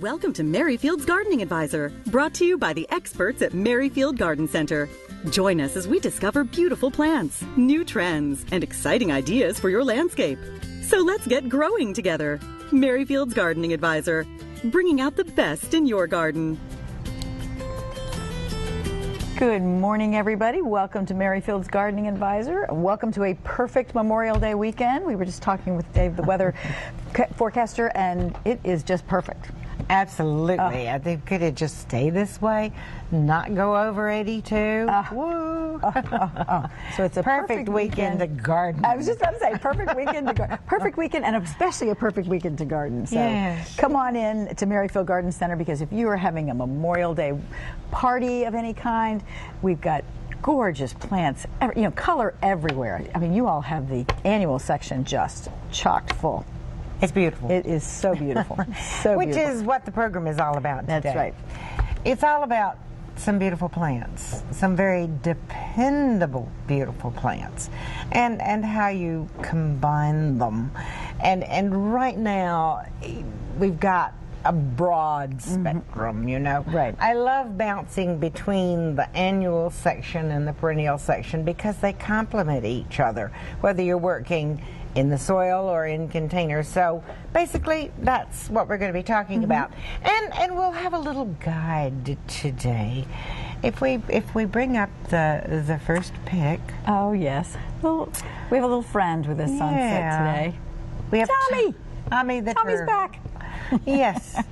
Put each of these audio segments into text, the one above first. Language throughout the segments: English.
Welcome to Merrifield's Gardening Advisor, brought to you by the experts at Merrifield Garden Center. Join us as we discover beautiful plants, new trends, and exciting ideas for your landscape. So let's get growing together. Merrifield's Gardening Advisor, bringing out the best in your garden. Good morning, everybody. Welcome to Merrifield's Gardening Advisor. Welcome to a perfect Memorial Day weekend. We were just talking with Dave, the weather forecaster, and it is just perfect. Absolutely. Oh. I think could it just stay this way, not go over 82? Woo. Oh, so it's a perfect, perfect weekend to garden. I was just about to say perfect weekend to garden. Perfect weekend, and especially a perfect weekend to garden. So Yes. come on in to Merrifield Garden Center because if you are having a Memorial Day party of any kind, we've got gorgeous plants, you know, color everywhere. I mean, you all have the annual section just chocked full. It's beautiful. It is so beautiful. so Which beautiful. is what the program is all about That's right. It's all about some beautiful plants, some very dependable, beautiful plants, and and how you combine them, and and right now we've got a broad spectrum, you know. Mm-hmm. Right. I love bouncing between the annual section and the perennial section because they complement each other, whether you're working in the soil or in containers. So basically, that's what we're going to be talking Mm-hmm. about, and and we'll have a little guide today. If we if we bring up the the first pick, Oh yes. Well, we have a little friend with us on set today. we have Tommy! Tommy the Tommy's turtle. back. yes.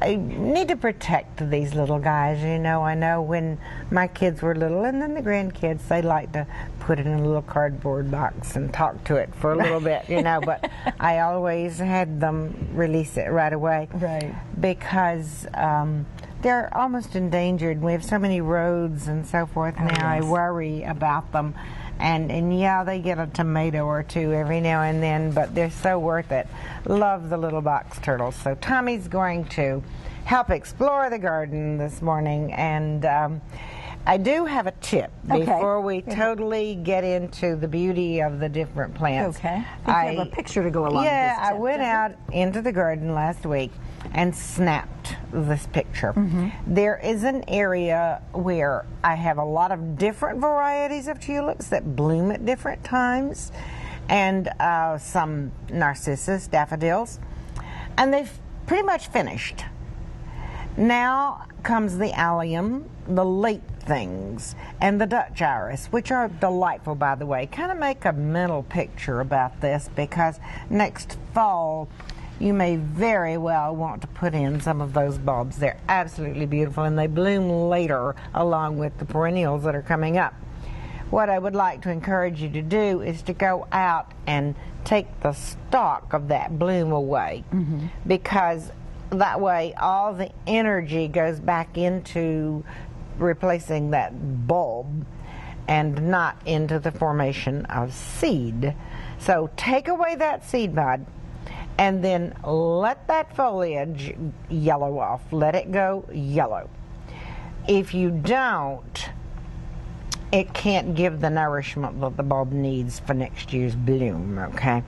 I need to protect these little guys. You know, I know when my kids were little, and then the grandkids, they like to put it in a little cardboard box and talk to it for a little bit, you know, but I always had them release it right away. Right. Because um, they're almost endangered. We have so many roads and so forth now. I yes. worry about them. And, and yeah, they get a tomato or two every now and then, but they're so worth it. Love the little box turtles. So Tommy's going to help explore the garden this morning, and um, I do have a tip Okay. before we totally get into the beauty of the different plants. Okay. I you have a picture to go along with Yeah, I went out into the garden last week and snapped this picture. Mm-hmm. There is an area where I have a lot of different varieties of tulips that bloom at different times, and uh, some narcissus, daffodils, and they've pretty much finished. Now comes the allium, the late things, and the Dutch iris, which are delightful, by the way. Kind of make a mental picture about this because next fall you may very well want to put in some of those bulbs. They're absolutely beautiful and they bloom later along with the perennials that are coming up. What I would like to encourage you to do is to go out and take the stalk of that bloom away mm-hmm. because that way all the energy goes back into replacing that bulb and not into the formation of seed. So take away that seed bud and then let that foliage yellow off. Let it go yellow. If you don't, it can't give the nourishment that the bulb needs for next year's bloom, okay?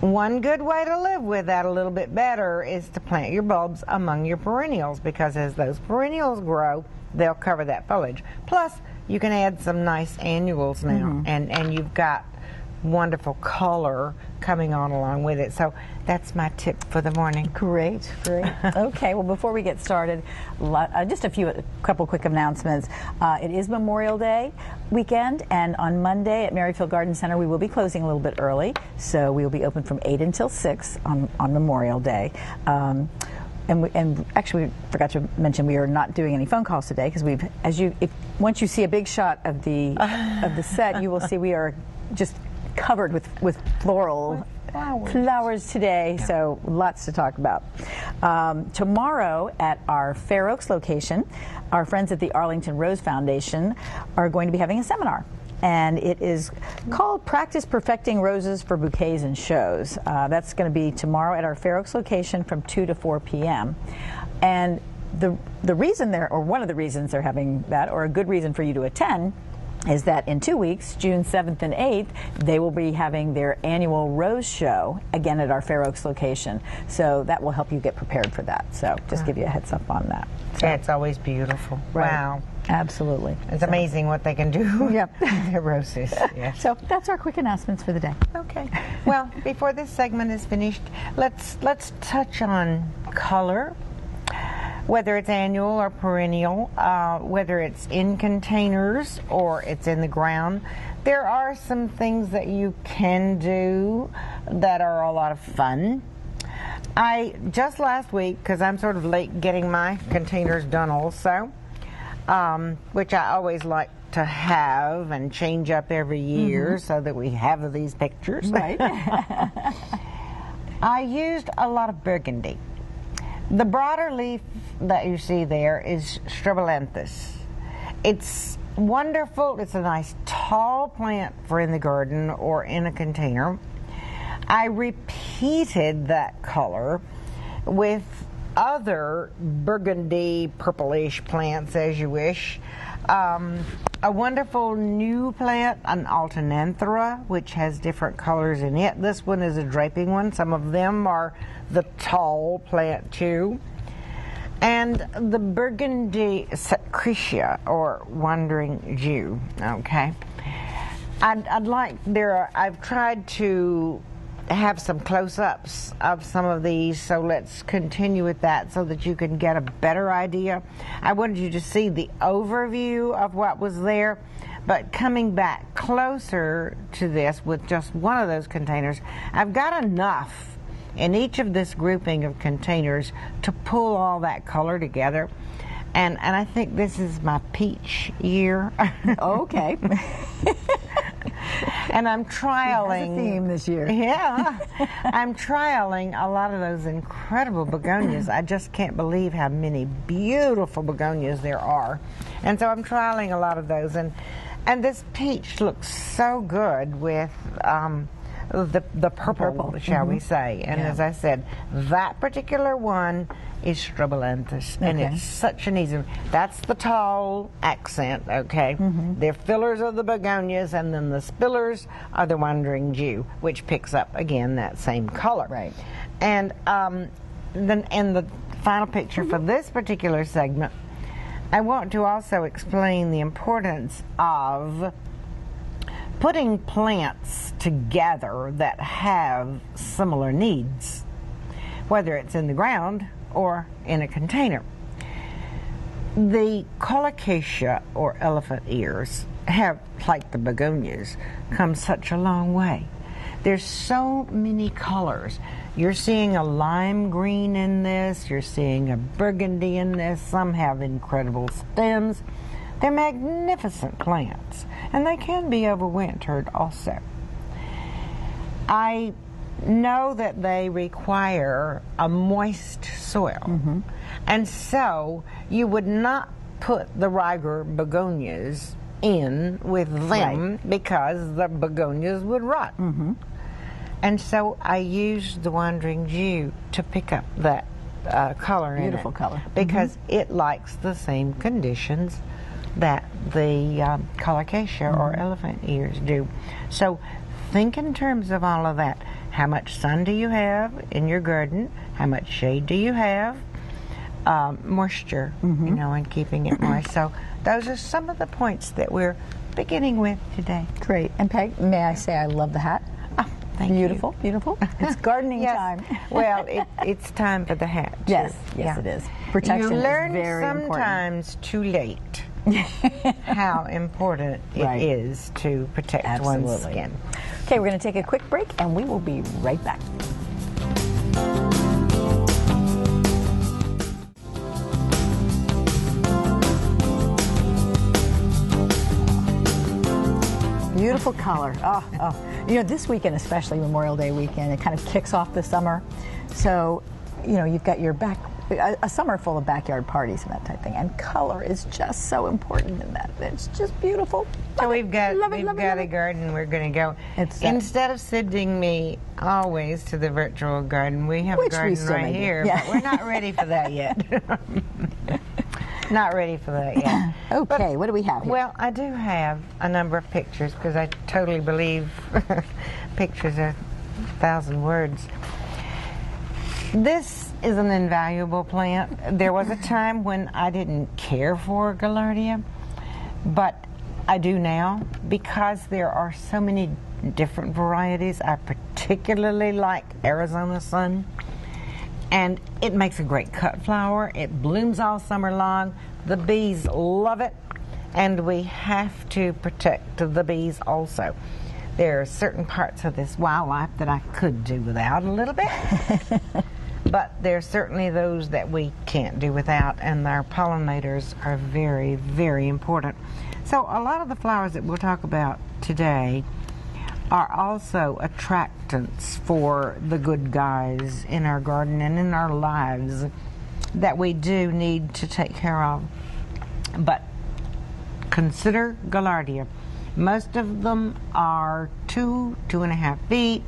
One good way to live with that a little bit better is to plant your bulbs among your perennials because as those perennials grow, they'll cover that foliage. Plus, you can add some nice annuals now, mm-hmm. and, and you've got wonderful color coming on along with it. So that's my tip for the morning. Great, great. okay, well, before we get started, uh, just a few, a couple quick announcements. Uh, it is Memorial Day weekend, and on Monday at Merrifield Garden Center, we will be closing a little bit early, so we will be open from 8 until 6 on, on Memorial Day. Um, and, we, and actually, we forgot to mention we are not doing any phone calls today because we've, as you, if once you see a big shot of the of the set, you will see we are just covered with with floral flowers. flowers today, so lots to talk about. Um, tomorrow at our Fair Oaks location, our friends at the Arlington Rose Foundation are going to be having a seminar. And it is called Practice Perfecting Roses for Bouquets and Shows. Uh, that's going to be tomorrow at our Fair Oaks location from 2 to 4 p.m. And the, the reason they're, or one of the reasons they're having that, or a good reason for you to attend, is that in two weeks, June 7th and 8th, they will be having their annual rose show again at our Fair Oaks location. So that will help you get prepared for that. So just give you a heads up on that. So, Yeah, it's always beautiful. right. Wow. Absolutely. It's amazing what they can do. Yep. their roses. Yes. So that's our quick announcements for the day. Okay. Well, before this segment is finished, let's let's touch on color. Whether it's annual or perennial, uh, whether it's in containers or it's in the ground, there are some things that you can do that are a lot of fun. I just last week, because I'm sort of late getting my containers done also, um, which I always like to have and change up every year so that we have these pictures. Right. I used a lot of burgundy. The broader leaf that you see there is Strobilanthes. It's wonderful. It's a nice tall plant for in the garden or in a container. I repeated that color with other burgundy purplish plants as you wish. Um, a wonderful new plant, an Alternanthera, which has different colors in it. This one is a draping one. Some of them are the tall plant too. And the burgundy setcreasea or wandering Jew. Okay. I'd, I'd like there. Are, I've tried to have some close-ups of some of these, so let's continue with that so that you can get a better idea. I wanted you to see the overview of what was there, but coming back closer to this with just one of those containers, I've got enough in each of this grouping of containers to pull all that color together. And, and I think this is my peach year. okay. and I'm trialing theme this year. Yeah, I'm trialing a lot of those incredible begonias. I just can't believe how many beautiful begonias there are, and so I'm trialing a lot of those. And and this peach looks so good with. Um, the the purple, purple. shall we say? And Yeah. as I said, that particular one is Strobilanthes, and it's such an easy. That's the tall accent, okay. Mm-hmm. The fillers are the begonias, and then the spillers are the wandering Jew, which picks up again that same color. Right. And um, then, in the final picture for this particular segment, I want to also explain the importance of putting plants together that have similar needs, whether it's in the ground or in a container. The colocasia or elephant ears have, like the begonias, come such a long way. There's so many colors. You're seeing a lime green in this, you're seeing a burgundy in this, some have incredible stems. They're magnificent plants, and they can be overwintered also. I know that they require a moist soil, mm-hmm. and so you would not put the Rieger begonias in with them because the begonias would rot. Mm-hmm. And so I used the Wandering Jew to pick up that uh, color in Beautiful color. because mm-hmm. it likes the same conditions that the um, colocasia or Mm-hmm. elephant ears do. So think in terms of all of that. How much sun do you have in your garden? How much shade do you have? Um, moisture, Mm-hmm. you know, and keeping it moist. So those are some of the points that we're beginning with today. Great. And Peg, may I say I love the hat? Oh, thank you. beautiful, beautiful. It's gardening Yes. time. well, it, it's time for the hat. too. Yes, yes, it is. Protection you is learn very important. sometimes too late how important Right. it is to protect one's skin. Okay, we're going to take a quick break and we will be right back. Beautiful color. Oh, oh. You know, this weekend, especially Memorial Day weekend, it kind of kicks off the summer. So, you know, you've got your back, a, a summer full of backyard parties and that type of thing. And color is just so important in that. It's just beautiful. So Love it, we've got it, we've it, got love a it. garden. We're going to go. It's, Instead of sending me always to the virtual garden, we have a garden right here, Yeah. but we're not ready for that yet. Not ready for that yet. okay, what do we have here? Well, I do have a number of pictures because I totally believe pictures are a thousand words. This is an invaluable plant. There was a time when I didn't care for Gaillardia, but I do now because there are so many different varieties. I particularly like Arizona Sun, and it makes a great cut flower. It blooms all summer long. The bees love it, and we have to protect the bees also. There are certain parts of this wildlife that I could do without a little bit. but there's certainly those that we can't do without, and our pollinators are very, very important. So, a lot of the flowers that we'll talk about today are also attractants for the good guys in our garden and in our lives that we do need to take care of. But consider Gaillardia. Most of them are two, two and a half feet,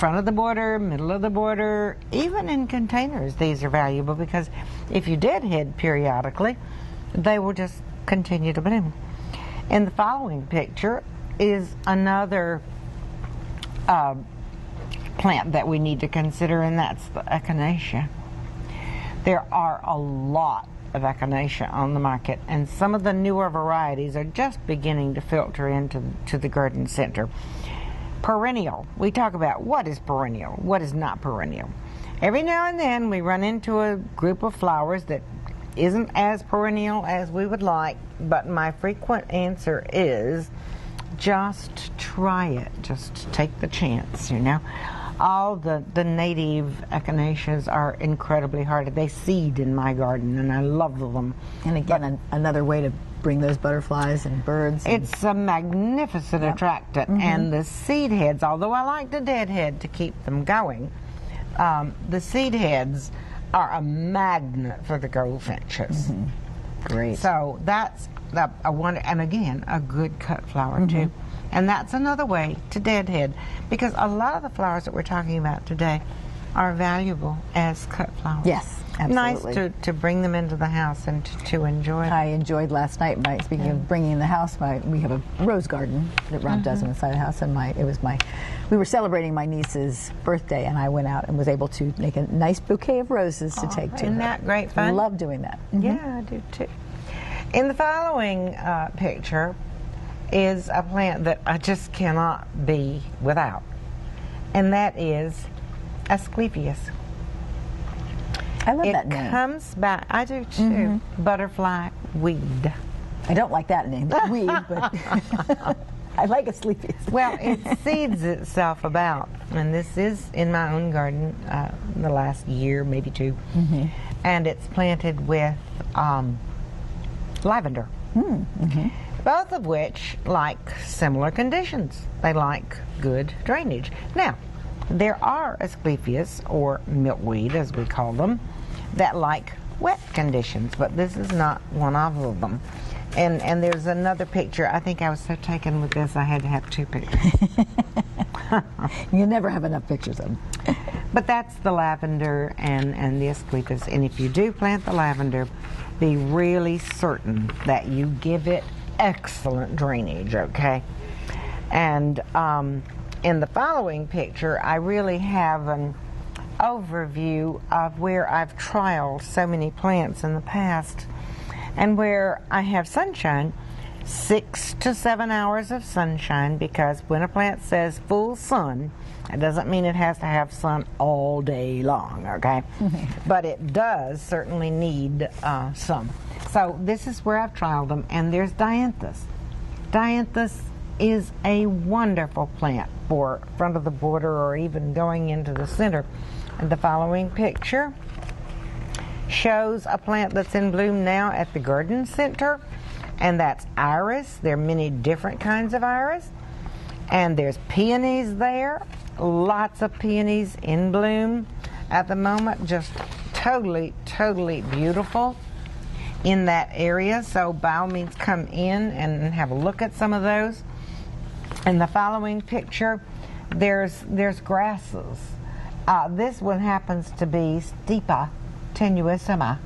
front of the border, middle of the border, even in containers. These are valuable because if you did deadhead periodically, they will just continue to bloom. In the following picture is another uh, plant that we need to consider, and that's the echinacea. There are a lot of echinacea on the market, and some of the newer varieties are just beginning to filter into to the garden center. Perennial. We talk about what is perennial, what is not perennial. Every now and then we run into a group of flowers that isn't as perennial as we would like, but my frequent answer is just try it. Just take the chance, you know. All the, the native echinaceas are incredibly hardy. They seed in my garden, and I love them. And again, an, another way to bring those butterflies and birds. And it's a magnificent yep. attractant. Mm-hmm. And the seed heads, although I like the deadhead to keep them going, um, the seed heads are a magnet for the goldfinches. Mm-hmm. Great. So that's a one, and again, a good cut flower mm-hmm. too. And that's another way to deadhead because a lot of the flowers that we're talking about today are valuable as cut flowers. Yes, absolutely. Nice to, to bring them into the house and to, to enjoy. I enjoyed last night. My speaking yeah. of bringing in the house, my we have a rose garden that Rob mm-hmm. does inside the house, and my it was my we were celebrating my niece's birthday, and I went out and was able to make a nice bouquet of roses to oh, take to isn't her. that great fun? I love doing that. Mm-hmm. Yeah, I do too. In the following uh, picture is a plant that I just cannot be without, and that is Asclepias. I love it that name. It comes back. I do too. Mm-hmm. Butterfly weed. I don't like that name, weed, but I like Asclepias. well, it seeds itself about, and this is in my own garden uh, the last year, maybe 2 mm-hmm. and it's planted with um, lavender. Mm-hmm. Both of which like similar conditions. They like good drainage. Now, there are Asclepias, or milkweed as we call them, that like wet conditions, but this is not one of them. And and there's another picture. I think I was so taken with this I had to have two pictures. you never have enough pictures of them. But that's the lavender and, and the Asclepias. And if you do plant the lavender, be really certain that you give it excellent drainage, okay? And um, in the following picture, I really have an overview of where I've trialed so many plants in the past and where I have sunshine, six to seven hours of sunshine, because when a plant says full sun, it doesn't mean it has to have sun all day long, okay? but it does certainly need uh, some. So this is where I've trialed them, and there's dianthus. Dianthus is a wonderful plant for front of the border or even going into the center. And the following picture shows a plant that's in bloom now at the garden center, and that's iris. There are many different kinds of iris. And there's peonies there, lots of peonies in bloom at the moment, just totally, totally beautiful in that area. So by all means come in and have a look at some of those. In the following picture, there's there's grasses. Uh, this one happens to be Stipa tenuissima,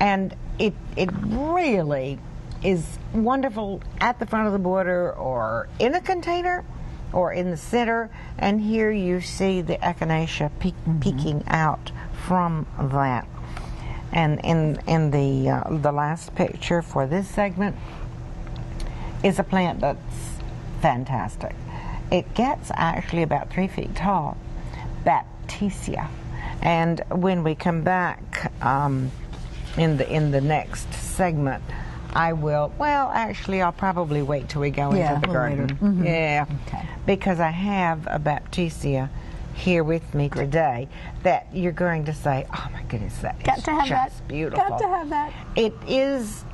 and it it really is wonderful at the front of the border or in a container or in the center. And here you see the echinacea peek, peeking out from that. And in in the uh, the last picture for this segment is a plant that's fantastic. It gets actually about three feet tall, Baptisia. And when we come back um, in the in the next segment, I will. Well, actually, I'll probably wait till we go Yeah, into the garden. later. Mhm. Yeah, Okay. because I have a Baptisia here with me today that you're going to say, "Oh my goodness, that is Got to have just that. beautiful." Got to have that. It is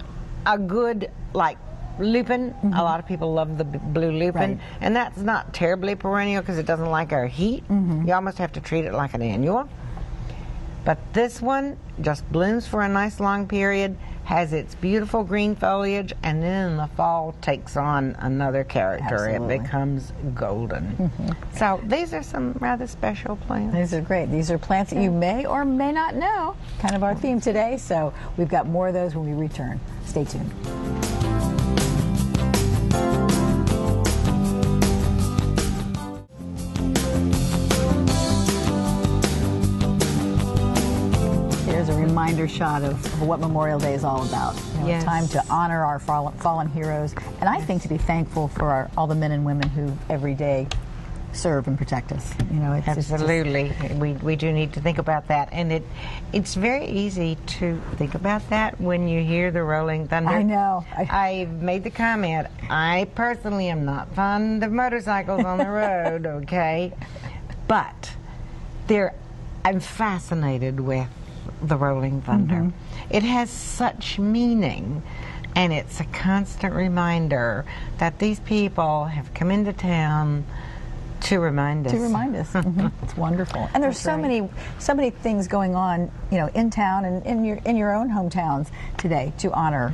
a good like lupin. A lot of people love the b- blue lupin, Mm-hmm. Right. and that's not terribly perennial because it doesn't like our heat. Mm-hmm. You almost have to treat it like an annual. But this one just blooms for a nice long period, has its beautiful green foliage, and then in the fall takes on another character. Absolutely. It becomes golden. Mm-hmm. So these are some rather special plants. These are great. These are plants that you may or may not know. Kind of our theme today. So we've got more of those when we return. Stay tuned. Shot of, what Memorial Day is all about. You know, Yes. Time to honor our fallen, fallen heroes, and I think to be thankful for our, all the men and women who every day serve and protect us. You know, it's, it's just- Absolutely, we, we do need to think about that, and it it's very easy to think about that when you hear the rolling thunder. I know. I- I made the comment. I personally am not fond of motorcycles on the road. Okay, but there, I'm fascinated with the rolling thunder. Mm-hmm. It has such meaning. And it's a constant reminder that these people have come into town to remind us. to remind us. Mhm. It's wonderful. And there's That's so right. many so many things going on, you know, in town and in your in your own hometowns today to honor,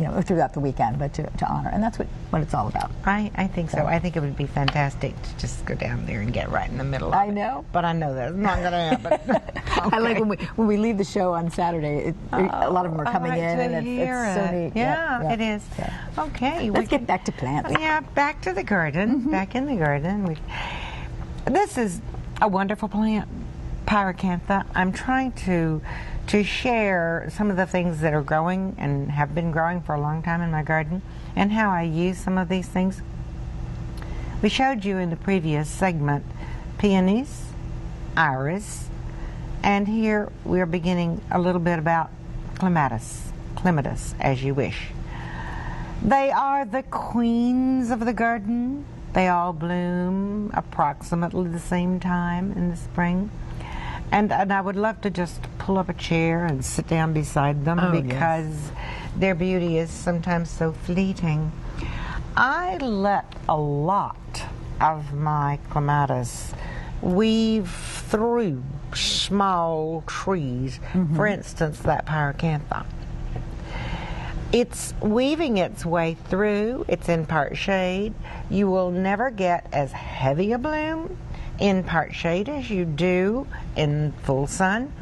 you know, throughout the weekend, but to, to honor. And that's what, what it's all about. I, I think so. I think it would be fantastic to just go down there and get right in the middle of I it. know. But I know that's not going to happen. I like when we when we leave the show on Saturday. It, a lot of them are coming like in, and it's, it's so it. neat. Yeah, it is. Yeah. Okay. Let's we get back to plants. Yeah, back to the garden. Mm-hmm. Back in the garden. We, this is a wonderful plant, pyracantha. I'm trying to to share some of the things that are growing and have been growing for a long time in my garden, and how I use some of these things. We showed you in the previous segment peonies, iris, and here we are beginning a little bit about clematis, clematis, as you wish. They are the queens of the garden. They all bloom approximately the same time in the spring. And, and I would love to just pull up a chair and sit down beside them Oh, yes. because their beauty is sometimes so fleeting. I let a lot of my clematis weave through small trees. Mm-hmm. For instance, that pyracantha. It's weaving its way through. It's in part shade. You will never get as heavy a bloom in part shade as you do in full sun,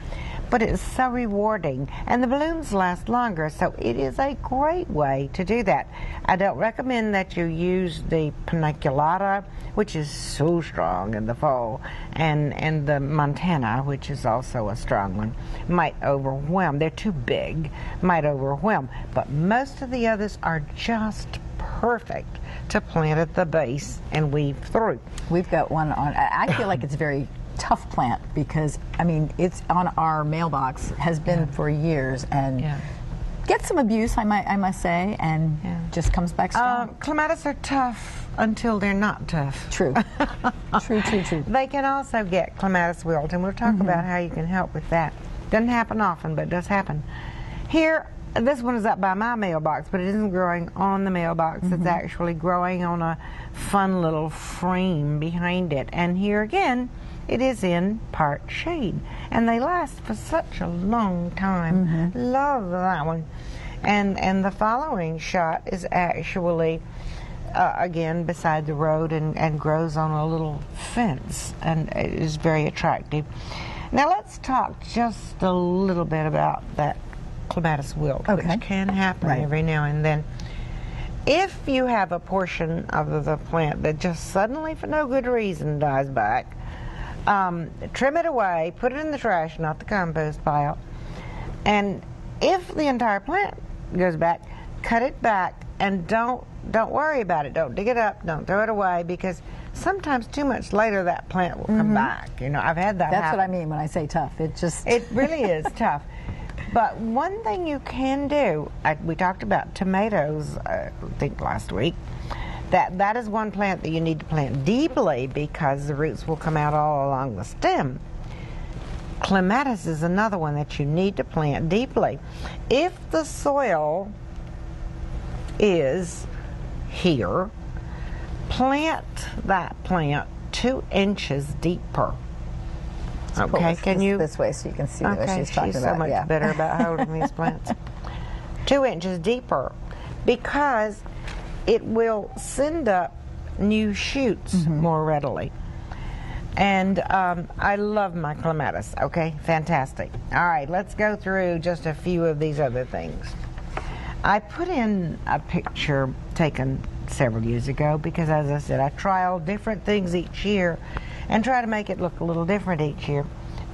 but it's so rewarding and the blooms last longer, so it is a great way to do that. I don't recommend that you use the paniculata, which is so strong in the fall, and, and the montana, which is also a strong one, might overwhelm. They're too big, might overwhelm, but most of the others are just perfect to plant at the base and weave through. We've got one on. I feel like it's a very tough plant because I mean it's on our mailbox has been for years and Yeah. gets some abuse. I might I must say and Yeah. just comes back Uh, strong. clematis are tough until they're not tough. true, true, true, true. They can also get clematis wilt, and we'll talk Mm-hmm. about how you can help with that. Doesn't happen often, but it does happen. Here, this one is up by my mailbox, but it isn't growing on the mailbox. It's Mm-hmm. actually growing on a fun little frame behind it. And here again, it is in part shade, and they last for such a long time. Mm-hmm. Love that one. And and the following shot is actually uh, again beside the road and, and grows on a little fence and it is very attractive. Now let's talk just a little bit about that clematis wilt, Okay. which can happen Right. every now and then. If you have a portion of the plant that just suddenly, for no good reason, dies back, um, trim it away, put it in the trash, not the compost pile, and if the entire plant goes back, cut it back and don't don't worry about it. Don't dig it up. Don't throw it away because sometimes too much later that plant will come back. You know, I've had that. That's happen. what I mean when I say tough. It just It really is tough. But one thing you can do, I, we talked about tomatoes, uh, I think last week. That that is one plant that you need to plant deeply because the roots will come out all along the stem. Clematis is another one that you need to plant deeply. If the soil is here, plant that plant two inches deeper. Pull Okay, this- can this- you this way so you can see what Okay, she's talking so about? much yeah. better about holding these plants. Two inches deeper, because it will send up new shoots Mm-hmm. more readily. And um, I love my clematis. Okay, fantastic. All right, let's go through just a few of these other things. I put in a picture taken several years ago because, as I said, I trial different things each year and try to make it look a little different each year.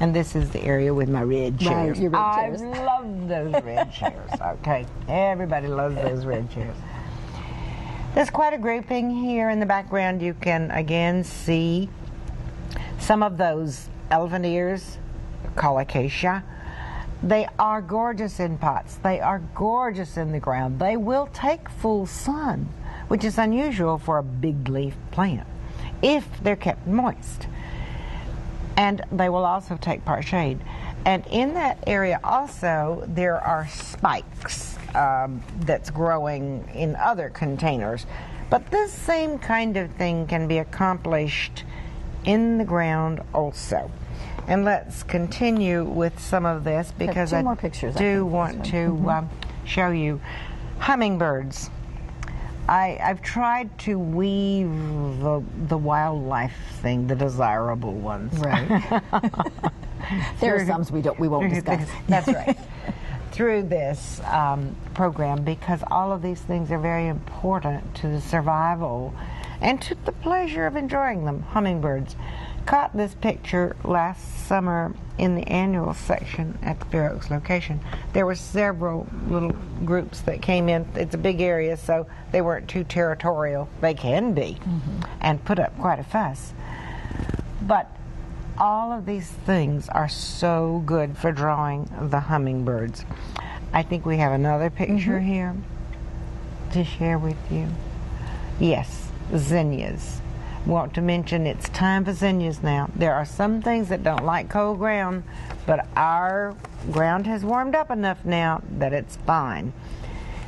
And this is the area with my red Right, chairs. your red I chairs. love those red chairs. Okay, everybody loves those red chairs. There's quite a grouping here in the background. You can again see some of those elephant ears, colocasia. They are gorgeous in pots. They are gorgeous in the ground. They will take full sun, which is unusual for a big leaf plant, if they're kept moist. And they will also take part shade. And in that area also, there are spikes um, that's growing in other containers. But this same kind of thing can be accomplished in the ground also. And let's continue with some of this because I more pictures, do for want to one. um, show you hummingbirds. I, I've tried to weave the, the wildlife thing, the desirable ones. Right. there are some we don't we won't discuss. That's right. Through this um, program, because all of these things are very important to the survival and to the pleasure of enjoying them. Hummingbirds. Caught this picture last summer in the annual section at the Fair Oaks location. There were several little groups that came in. It's a big area, so they weren't too territorial. They can be, mm-hmm. and put up quite a fuss. But all of these things are so good for drawing the hummingbirds. I think we have another picture mm-hmm. here to share with you. Yes, zinnias. Want to mention it's time for zinnias now. There are some things that don't like cold ground, but our ground has warmed up enough now that it's fine.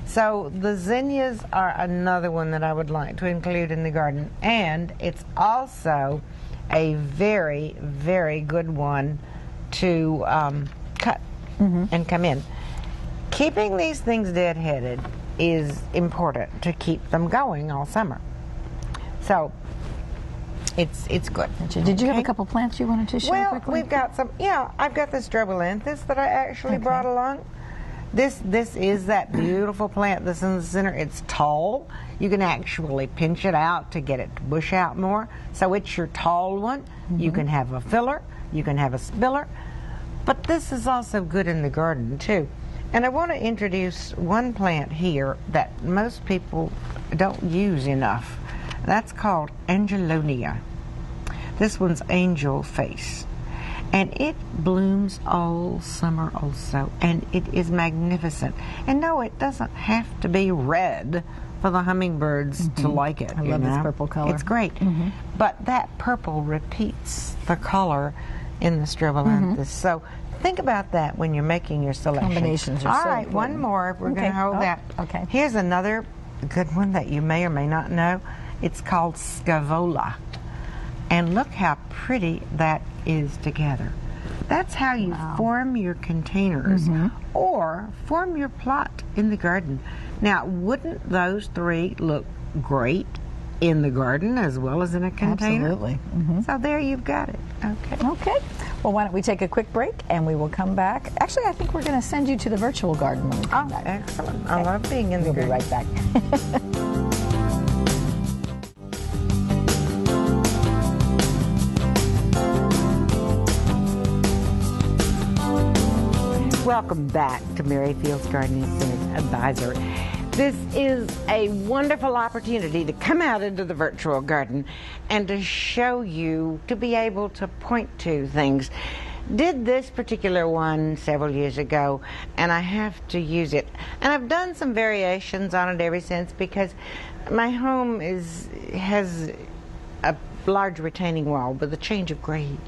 So the zinnias are another one that I would like to include in the garden, and it's also a very, very good one to um, cut and come in. Keeping these things deadheaded is important to keep them going all summer. So it's it's good. Did you have a couple plants you wanted to show Well, quickly? we've got some. Yeah, I've got this strobilanthes that I actually Okay. brought along. This this is that beautiful plant that's in the center. It's tall. You can actually pinch it out to get it to bush out more. So it's your tall one. You Mm-hmm. can have a filler. You can have a spiller. But this is also good in the garden too. And I want to introduce one plant here that most people don't use enough. That's called Angelonia. This one's angel face. And it blooms all summer also. And it is magnificent. And no, it doesn't have to be red for the hummingbirds to like it. Mm-hmm. I love this purple color. Mm-hmm. It's great. But that purple repeats the color in the strobilanthes. So think about that when you're making your selection. Mm-hmm. Combinations are All so right, one more. We're going to hold Oh, that. okay. Here's another good one that you may or may not know. It's called Scaevola. And look how pretty that is together. That's how you form your containers Mm-hmm. or form your plot in the garden. Now, wouldn't those three look great in the garden as well as in a container? Absolutely. Mm-hmm. So there you've got it. Okay. Okay. Well, why don't we take a quick break and we will come back. Actually, I think we're going to send you to the virtual garden when we come Oh, back. excellent. I love being in the garden. We'll be right back. Welcome back to Merrifield's Gardening Center Advisor. This is a wonderful opportunity to come out into the virtual garden and to show you, to be able to point to things. Did this particular one several years ago, and I have to use it. And I've done some variations on it ever since because my home is has a large retaining wall with a change of grade.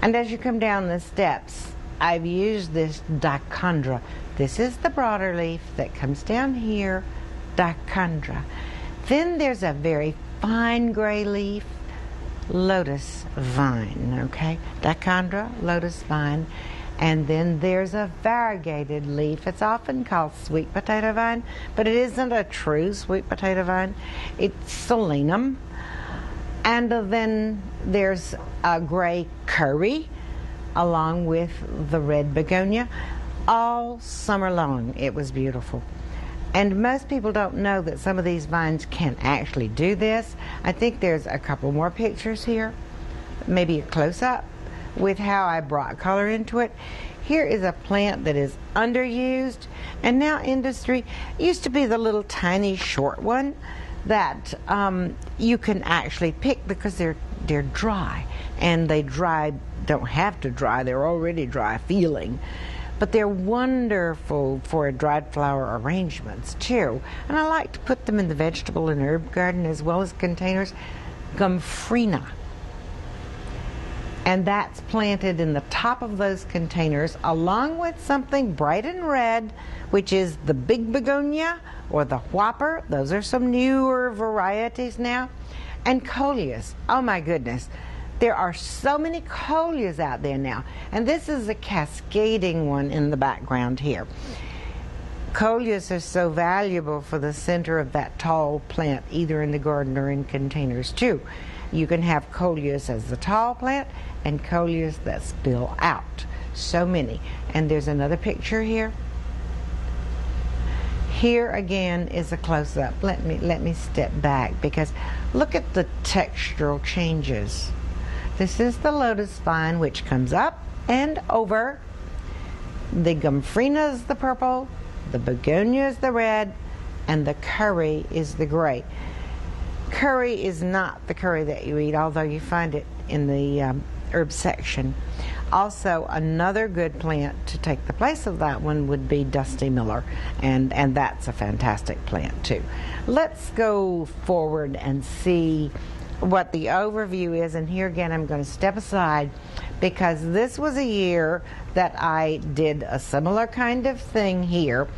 And as you come down the steps, I've used this dichondra. This is the broader leaf that comes down here, dichondra. Then there's a very fine gray leaf, lotus vine, okay? Dichondra, lotus vine. And then there's a variegated leaf. It's often called sweet potato vine, but it isn't a true sweet potato vine. It's solanum. And then there's a gray curry along with the red begonia. All summer long, it was beautiful. And most people don't know that some of these vines can actually do this. I think there's a couple more pictures here, maybe a close up with how I brought color into it. Here is a plant that is underused, and now industry used to be the little tiny short one that um, you can actually pick because they're they're dry and they dry don't have to dry. They're already dry feeling. But they're wonderful for dried flower arrangements too. And I like to put them in the vegetable and herb garden as well as containers. Gomphrena. And that's planted in the top of those containers along with something bright and red which is the big begonia or the whopper. Those are some newer varieties now. And coleus. Oh my goodness there are so many coleus out there now and this is a cascading one in the background here coleus are so valuable for the center of that tall plant either in the garden or in containers too you can have coleus as the tall plant and coleus that spill out. So many. And there's another picture here. Here again is a close up. Let me let me step back because look at the textural changes. This is the lotus vine which comes up and over. The gomphrena is the purple, the begonia is the red, and the curry is the gray. Curry is not the curry that you eat, although you find it in the um, herb section. Also, another good plant to take the place of that one would be Dusty Miller, and, and that's a fantastic plant too. Let's go forward and see what the overview is, and here again I'm going to step aside because this was a year that I did a similar kind of thing here,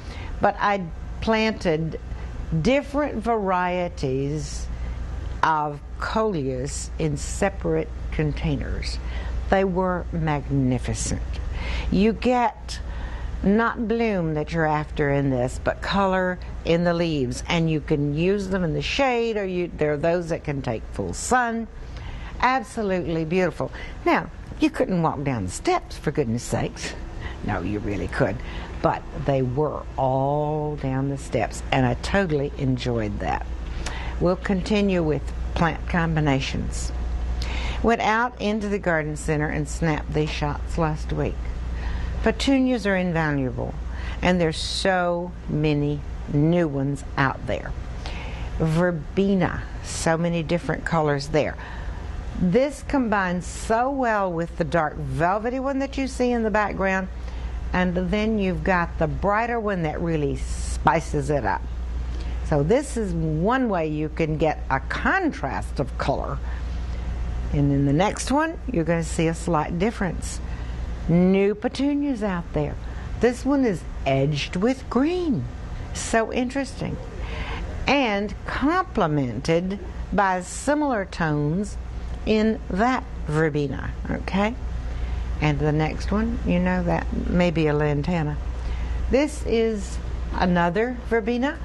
but I planted different varieties of coleus in separate containers. They were magnificent. You get not bloom that you're after in this, but color in the leaves, and you can use them in the shade, or you, there are those that can take full sun. Absolutely beautiful. Now, you couldn't walk down the steps, for goodness sakes. No, you really could. But they were all down the steps, and I totally enjoyed that. We'll continue with plant combinations. Went out into the garden center and snapped these shots last week. Petunias are invaluable, and there's so many new ones out there. Verbena, so many different colors there. This combines so well with the dark velvety one that you see in the background, and then you've got the brighter one that really spices it up. So this is one way you can get a contrast of color. And in the next one, you're going to see a slight difference. New petunias out there. This one is edged with green. So interesting. And complemented by similar tones in that verbena, okay? And the next one, you know that may be a lantana. This is another verbena.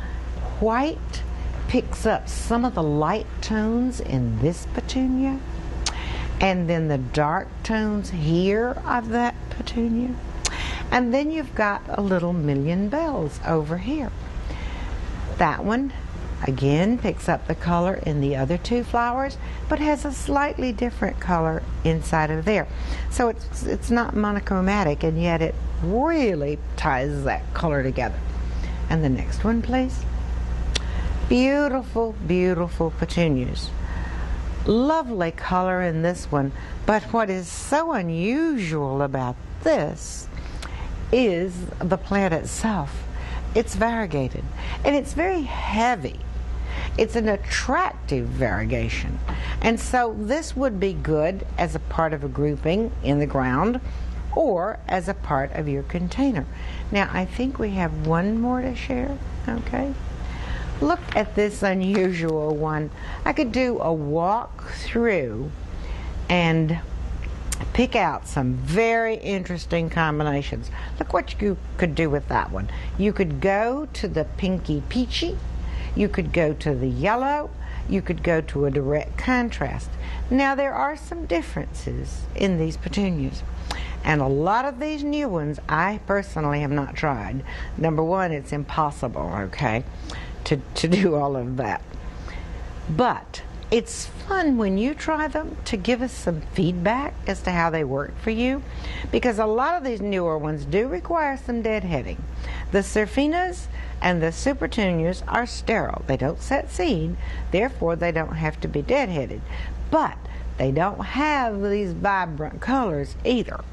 White picks up some of the light tones in this petunia. And then the dark tones here of that petunia. And then you've got a little million bells over here. That one again picks up the color in the other two flowers, but has a slightly different color inside of there. So it's it's not monochromatic, and yet it really ties that color together. And the next one, please. Beautiful, beautiful petunias. Lovely color in this one, but what is so unusual about this is the plant itself. It's variegated and it's very heavy. It's an attractive variegation. And so this would be good as a part of a grouping in the ground or as a part of your container. Now, I think we have one more to share, okay? Look at this unusual one. I could do a walk through and pick out some very interesting combinations. Look what you could do with that one. You could go to the pinky peachy, you could go to the yellow, you could go to a direct contrast. Now there are some differences in these petunias. And a lot of these new ones I personally have not tried. Number one, it's impossible, okay, to, to do all of that. But it's fun when you try them to give us some feedback as to how they work for you because a lot of these newer ones do require some deadheading. The Surfinias and the Supertunias are sterile. They don't set seed, therefore they don't have to be deadheaded. But they don't have these vibrant colors either.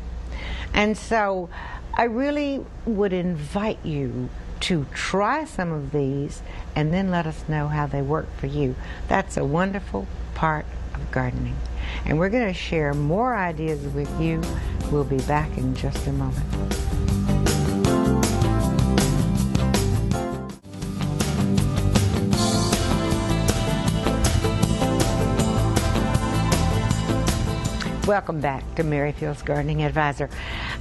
And so I really would invite you to try some of these and then let us know how they work for you. That's a wonderful part of gardening. And we're going to share more ideas with you. We'll be back in just a moment. Welcome back to Merrifield's Gardening Advisor.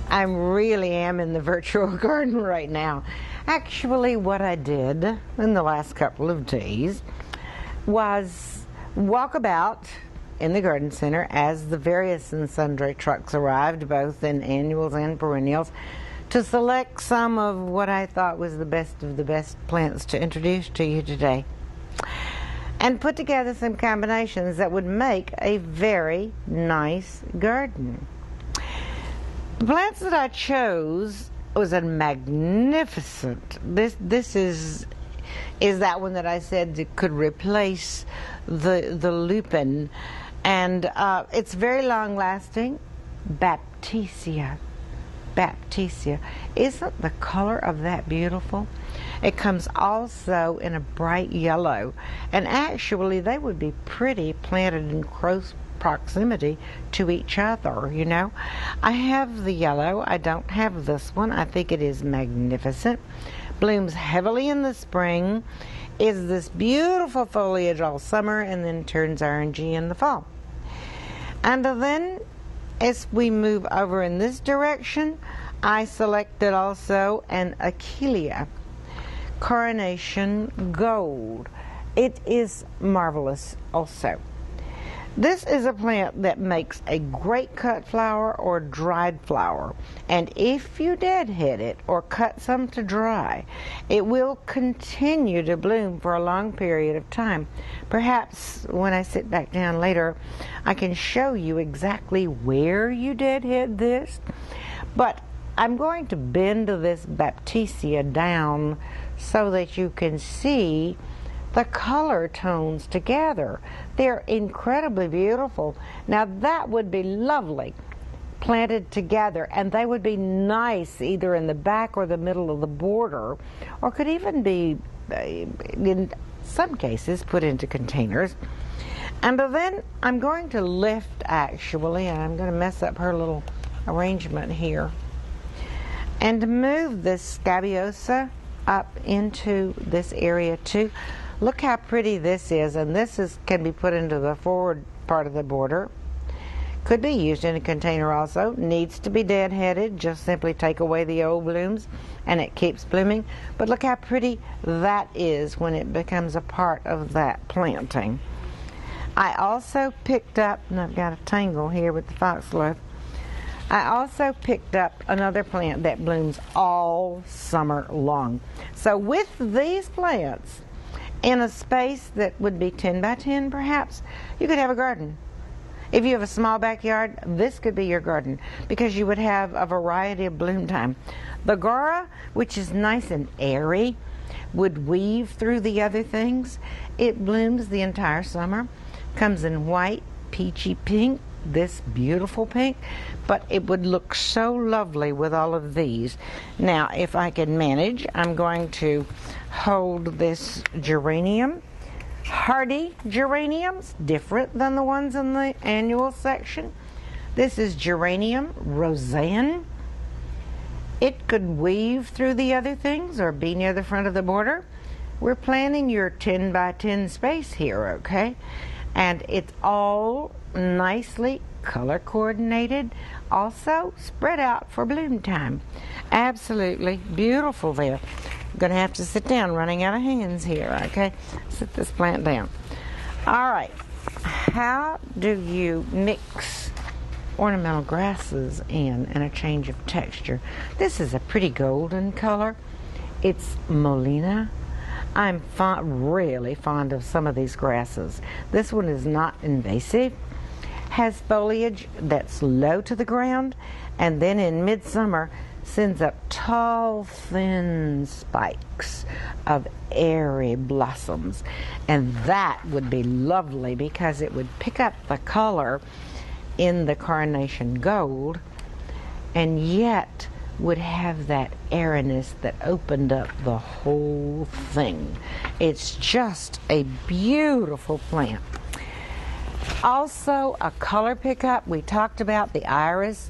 I really am in the virtual garden right now. Actually, what I did in the last couple of days was walk about in the garden center as the various and sundry trucks arrived, both in annuals and perennials, to select some of what I thought was the best of the best plants to introduce to you today and put together some combinations that would make a very nice garden. The plants that I chose was a magnificent. This this is is that one that I said could replace the the lupin, and uh, it's very long lasting. Baptisia, Baptisia. Isn't the color of that beautiful? It comes also in a bright yellow, and actually they would be pretty planted in close proximity to each other, you know. I have the yellow, I don't have this one. I think it is magnificent. Blooms heavily in the spring, is this beautiful foliage all summer, and then turns orangey in the fall. And then as we move over in this direction, I selected also an Achillea Coronation Gold. It is marvelous also. This is a plant that makes a great cut flower or dried flower. And if you deadhead it or cut some to dry, it will continue to bloom for a long period of time. Perhaps when I sit back down later, I can show you exactly where you deadhead this. But I'm going to bend this Baptisia down so that you can see the color tones together. They're incredibly beautiful. Now that would be lovely planted together and they would be nice either in the back or the middle of the border or could even be uh, in some cases put into containers. And then I'm going to lift actually and I'm going to mess up her little arrangement here and move this scabiosa up into this area too. Look how pretty this is, and this is can be put into the forward part of the border. Could be used in a container also. Needs to be deadheaded. Just simply take away the old blooms and it keeps blooming. But look how pretty that is when it becomes a part of that planting. I also picked up, and I've got a tangle here with the foxglove. I also picked up another plant that blooms all summer long. So with these plants, in a space that would be 10 by 10 perhaps, you could have a garden. If you have a small backyard, this could be your garden because you would have a variety of bloom time. The Gaura, which is nice and airy, would weave through the other things. It blooms the entire summer, comes in white, peachy pink, this beautiful pink, but it would look so lovely with all of these. Now, if I can manage, I'm going to hold this geranium hardy geraniums, different than the ones in the annual section. This is geranium Rozanne. It could weave through the other things or be near the front of the border. We're planning your 10 by 10 space here, okay? And it's all nicely color coordinated, also spread out for bloom time. Absolutely beautiful there. I'm going to have to sit down, running out of hands here, okay? Sit this plant down. All right, how do you mix ornamental grasses in and a change of texture? This is a pretty golden color. It's Molinia. I'm fond, really fond of some of these grasses. This one is not invasive, has foliage that's low to the ground, and then in midsummer sends up tall, thin spikes of airy blossoms. And that would be lovely because it would pick up the color in the Coronation Gold and yet would have that airiness that opened up the whole thing. It's just a beautiful plant. Also, a color pickup. We talked about the iris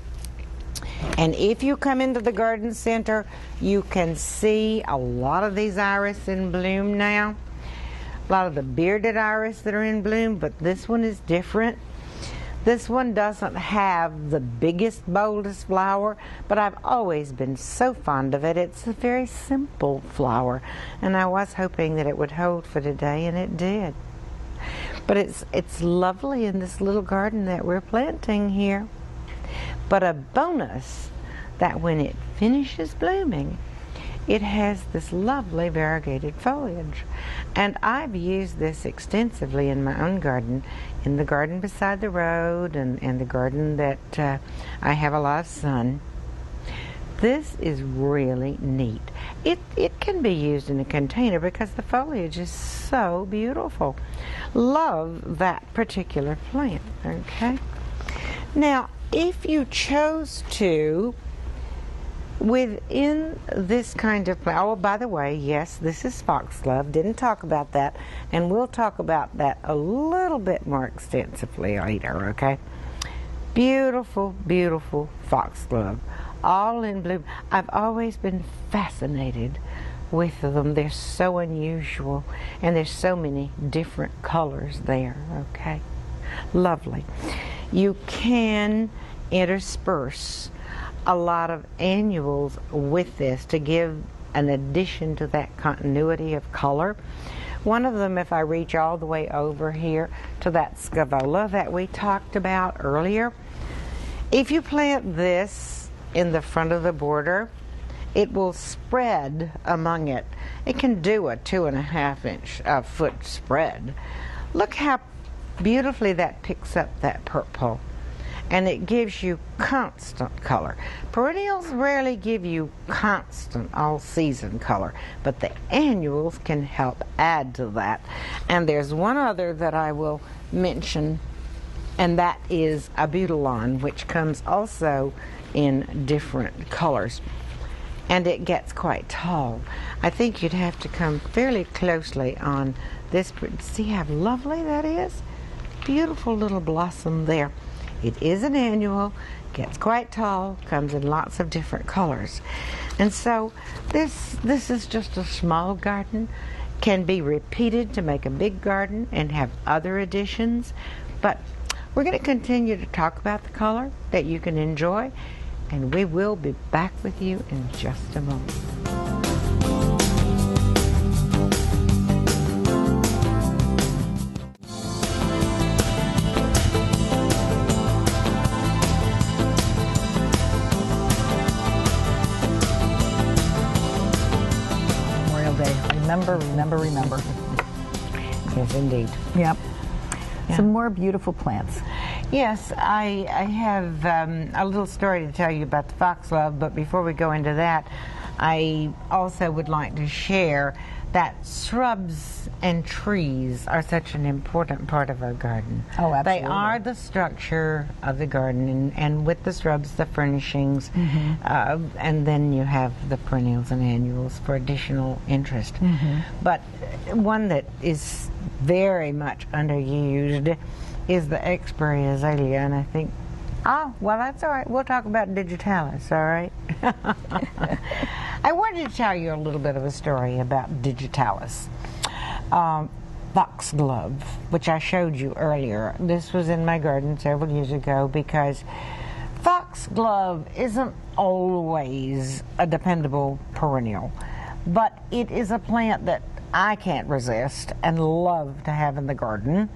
and if you come into the garden center, you can see a lot of these iris in bloom now. A lot of the bearded iris that are in bloom, but this one is different. This one doesn't have the biggest, boldest flower, but I've always been so fond of it. It's a very simple flower, and I was hoping that it would hold for today, and it did. But it's it's lovely in this little garden that we're planting here. But a bonus that when it finishes blooming, it has this lovely variegated foliage. And I've used this extensively in my own garden, in the garden beside the road and, and the garden that uh, I have a lot of sun. This is really neat. It, it can be used in a container because the foliage is so beautiful. Love that particular plant, okay? Now, if you chose to within this kind of oh by the way yes this is foxglove didn't talk about that. And we'll talk about that a little bit more extensively later okay? Beautiful beautiful foxglove all in bloom. I've always been fascinated with them. They're so unusual. And there's so many different colors there okay? Lovely. You can intersperse a lot of annuals with this to give an addition to that continuity of color. One of them, if I reach all the way over here to that scaevola that we talked about earlier, if you plant this in the front of the border, it will spread among it. It can do a two and a half inch uh, foot spread. Look how beautifully that picks up that purple and it gives you constant color. Perennials rarely give you constant all season color, but the annuals can help add to that. And there's one other that I will mention, and that is abutilon, which comes also in different colors. And it gets quite tall. I think you'd have to come fairly closely on this. See how lovely that is? beautiful little blossom there. It is an annual, gets quite tall, comes in lots of different colors. And so this this is just a small garden, can be repeated to make a big garden and have other additions. But we're going to continue to talk about the color that you can enjoy, and we will be back with you in just a moment. Remember, remember, remember. Yes, indeed. Yep. Some more beautiful plants. Yes, I, I have um, a little story to tell you about the foxglove, but before we go into that, I also would like to share that shrubs and trees are such an important part of our garden. Oh, absolutely. They are the structure of the garden, and, and with the shrubs, the furnishings, uh, and then you have the perennials and annuals for additional interest. But one that is very much underused is the Exbury azalea, and I think, oh, well, that's all right. We'll talk about digitalis, all right? I wanted to tell you a little bit of a story about digitalis. Um, foxglove, which I showed you earlier. This was in my garden several years ago because foxglove isn't always a dependable perennial, but it is a plant that I can't resist and love to have in the garden.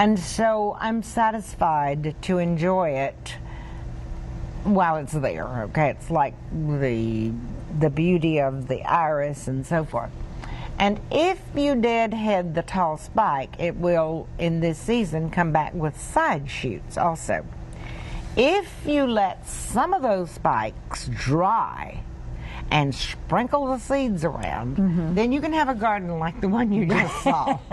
And so I'm satisfied to enjoy it while it's there. Okay, it's like the the beauty of the iris and so forth. And if you did deadhead the tall spike, it will in this season come back with side shoots also. If you let some of those spikes dry and sprinkle the seeds around, mm-hmm. then you can have a garden like the one you just saw.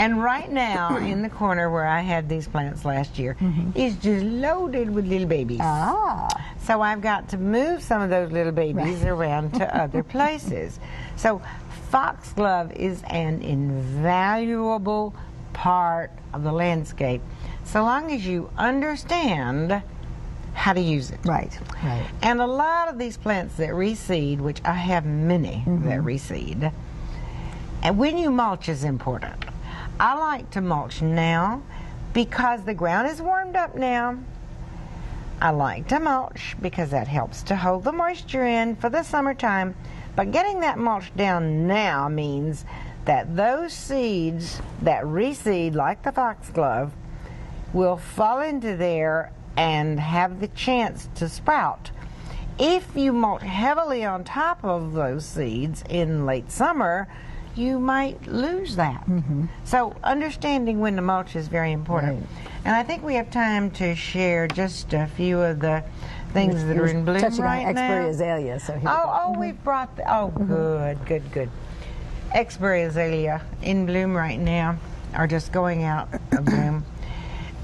And right now, in the corner where I had these plants last year, is just loaded with little babies. Ah. So I've got to move some of those little babies around to other places. So foxglove is an invaluable part of the landscape, so long as you understand how to use it. Right, right. And a lot of these plants that reseed, which I have many that reseed, and when you mulch is important. I like to mulch now because the ground is warmed up now. I like to mulch because that helps to hold the moisture in for the summertime. But getting that mulch down now means that those seeds that reseed, like the foxglove, will fall into there and have the chance to sprout. If you mulch heavily on top of those seeds in late summer, you might lose that. Mm-hmm. So, understanding when to mulch is very important. And I think we have time to share just a few of the things that are in bloom Touching right on now. Azalea, so here we Oh, oh, mm-hmm. we've brought the. Oh, mm-hmm. good, good, good. Exbury azalea in bloom right now are just going out of bloom.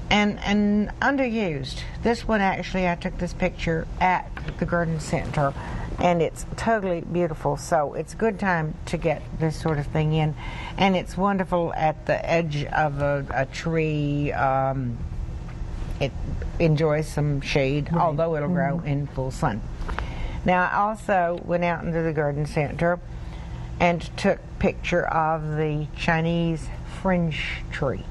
And and underused. This one actually, I took this picture at the garden center, and it's totally beautiful. So it's a good time to get this sort of thing in, and it's wonderful at the edge of a, a tree. Um, it enjoys some shade, although it'll grow in full sun. Now, I also went out into the garden center and took picture of the Chinese fringe tree.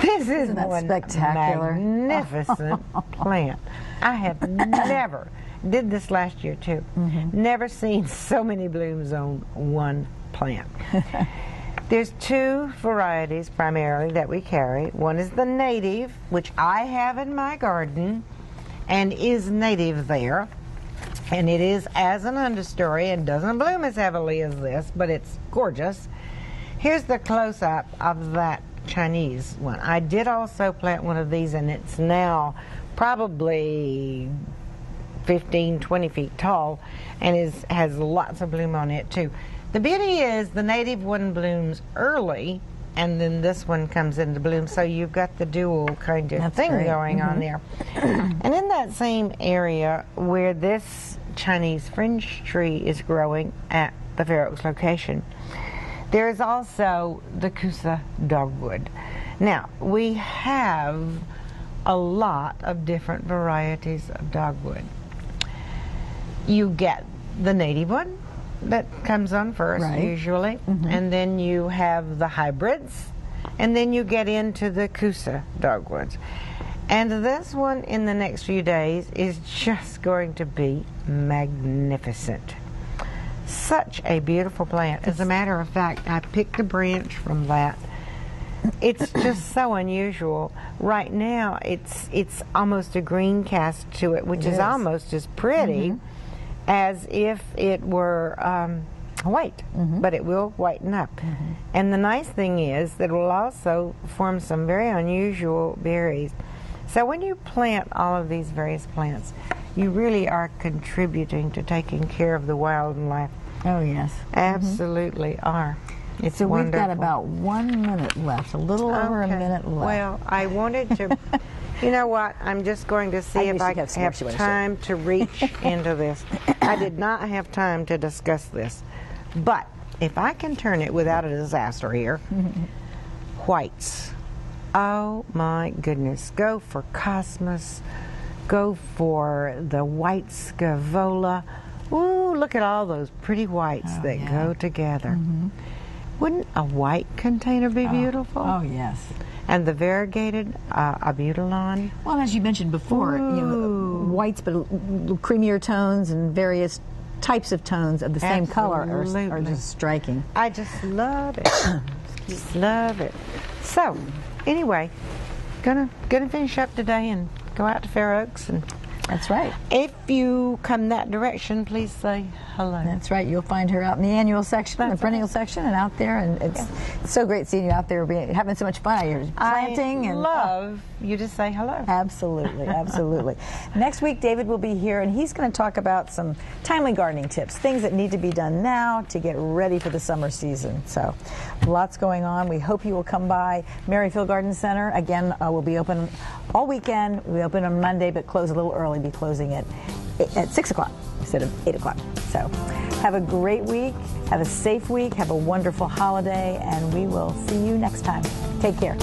This is one spectacular? magnificent plant. I have never did this last year too. Mm-hmm. Never seen so many blooms on one plant. There's two varieties primarily that we carry. One is the native, which I have in my garden and is native there. And it is as an understory and doesn't bloom as heavily as this, but it's gorgeous. Here's the close up of that Chinese one. I did also plant one of these, and it's now probably 15, 20 feet tall and is, has lots of bloom on it too. The beauty is the native one blooms early and then this one comes into bloom, so you've got the dual kind of That's thing great. going on mm-hmm. there. and in that same area where this Chinese fringe tree is growing at the Fair Oaks location, there is also the Kousa dogwood. Now, we have a lot of different varieties of dogwood. You get the native one that comes on first, Right. usually, mm-hmm. and then you have the hybrids, and then you get into the Kousa dogwoods. And this one in the next few days is just going to be magnificent. Such a beautiful plant. As a matter of fact, I picked a branch from that. It's just so unusual. Right now, it's it's almost a green cast to it, which It is, is. almost as pretty mm-hmm. As if it were um, white, mm-hmm. but it will whiten up. Mm-hmm. And the nice thing is that it will also form some very unusual berries. So when you plant all of these various plants, you really are contributing to taking care of the wildlife. Oh yes. Mm-hmm. Absolutely are. It's So we've got about one minute left, a little over a minute left. Well, I wanted to. you know what? I'm just going to see I if I have have she wanted to say. time to reach into this. I did not have time to discuss this, but if I can turn it without a disaster here, whites. Oh my goodness! Go for Cosmos. Go for the white Scaevola. Ooh, look at all those pretty whites Oh, that yeah. go together. Wouldn't a white container be beautiful? oh yes. And the variegated uh, abutilon. Well, as you mentioned before, you know, whites, but creamier tones and various types of tones of the same color are, are just striking. I just love it. just love it. So, anyway, gonna gonna finish up today and go out to Fair Oaks. And That's right. if you come that direction, please say hello. That's right. You'll find her out in the annual section, the That's perennial section, and out there. And it's, it's so great seeing you out there, being, having so much fun here, planting I and love you just say hello. Absolutely, absolutely. Next week, David will be here, and he's going to talk about some timely gardening tips, things that need to be done now to get ready for the summer season. So, lots going on. We hope you will come by Merrifield Garden Center. Again, uh, we'll be open all weekend. We open on Monday, but close a little early. Be closing at at six o'clock instead of eight o'clock. So, have a great week. Have a safe week. Have a wonderful holiday, and we will see you next time. Take care.